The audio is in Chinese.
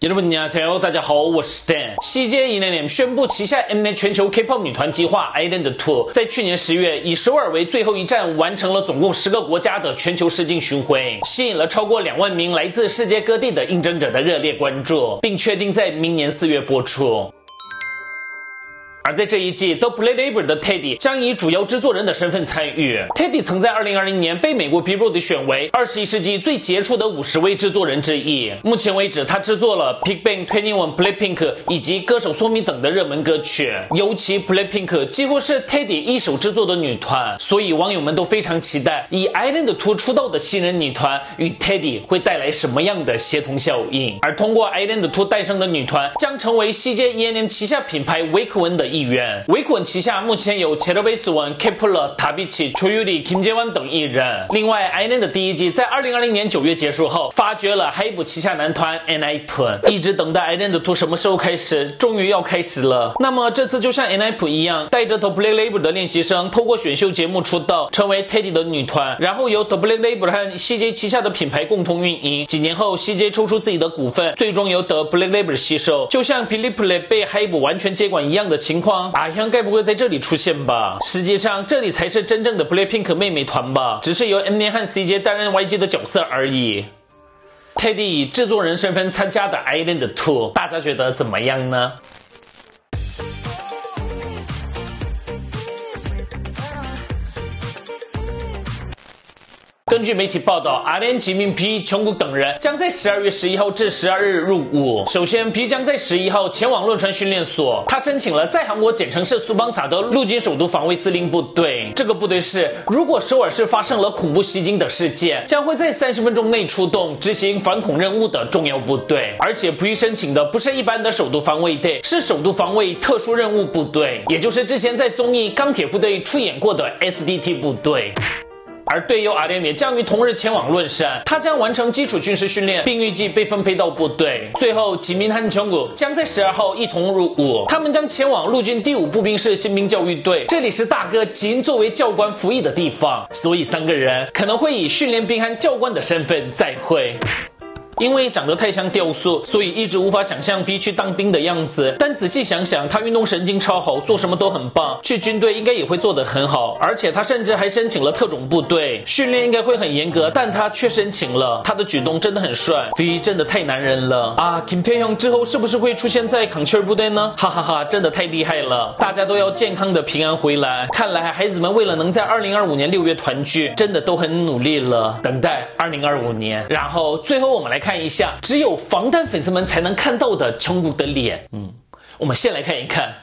여러분안녕하세요大家好，我是 Stan。西街 ENM 宣布旗下 Mnet 全球 K-pop 女团计划 Island Two 在去年十月以首尔为最后一站，完成了总共十个国家的全球试镜巡回，吸引了超过两万名来自世界各地的应征者的热烈关注，并确定在明年四月播出。 而在这一季，The Black Label 的 Teddy 将以主要制作人的身份参与。Teddy 曾在2020年被美国 Billboard 选为二十一世纪最杰出的五十位制作人之一。目前为止，他制作了 Big Bang、Twenty One、Blackpink 以及歌手 Somi 等的热门歌曲。尤其 Blackpink 几乎是 Teddy 一手制作的女团，所以网友们都非常期待以 Island 图出道的新人女团与 Teddy 会带来什么样的协同效应。而通过 Island 图诞生的女团，将成为西街 ENM 旗下品牌 Wake One 的。艺员维捆旗下目前有 c h e r b a s One、Kepler、塔比奇、秋玉里、金杰湾等艺人。另外，Island 的第一季在二零二零年九月结束后，发掘了 Hype 旗下男团 NIP。一直等待 Island Two 什么时候开始，终于要开始了。那么这次就像 NIP 一样，带着 The Black Label 的练习生，透过选秀节目出道，成为 Teddy 的女团，然后由 The Black Label 和 CJ 旗下的品牌共同运营。几年后，CJ 抽出自己的股份，最终由 The Black Label 吸收，就像 p i l i p l 被 Hype 完全接管一样的情况。阿香该不会在这里出现吧？实际上，这里才是真正的 Blackpink 妹妹团吧？只是由 M N 和 CJ 担任 YG 的角色而已。Ted 以制作人身份参加的 Island Two，大家觉得怎么样呢？根据媒体报道，阿联吉明 P、琼谷等人将在十二月十一号至十二日入伍。首先，P 将在十一号前往洛川训练所，他申请了在韩国简称是苏邦萨的陆军首都防卫司令部队。这个部队是，如果首尔市发生了恐怖袭击等事件，将会在三十分钟内出动执行反恐任务的重要部队。而且，P 申请的不是一般的首都防卫队，是首都防卫特殊任务部队，也就是之前在综艺《钢铁部队》出演过的 SDT 部队。而队友阿莲也将于同日前往论山，他将完成基础军事训练，并预计被分配到部队。最后，吉明和琼古将在十二号一同入伍，他们将前往陆军第五步兵师新兵教育队，这里是大哥吉作为教官服役的地方，所以三个人可能会以训练兵和教官的身份再会。因为长得太像雕塑，所以一直无法想象 V 去当兵的样子。但仔细想想，他运动神经超好，做什么都很棒。去军队应该也会做得很好，而且他甚至还申请了特种部队，训练应该会很严格，但他却申请了。他的举动真的很帅，V 真的太男人了啊！Kim Tae Hyung 之后是不是会出现在 Control 部队呢？哈哈哈，真的太厉害了！大家都要健康的平安回来。看来孩子们为了能在2025年六月团聚，真的都很努力了。等待2025年，然后最后我们来。看看一下，只有防弹粉丝们才能看到的成骨的脸。嗯，我们先来看一看。